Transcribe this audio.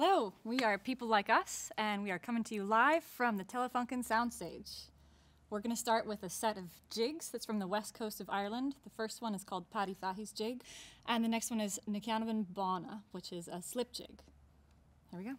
Hello, we are People Like Us, and we are coming to you live from the Telefunken soundstage. We're going to start with a set of jigs that's from the west coast of Ireland. The first one is called Paddy Fahy's jig, and the next one is Na Ceannabháin Bhána, which is a slip jig. There we go.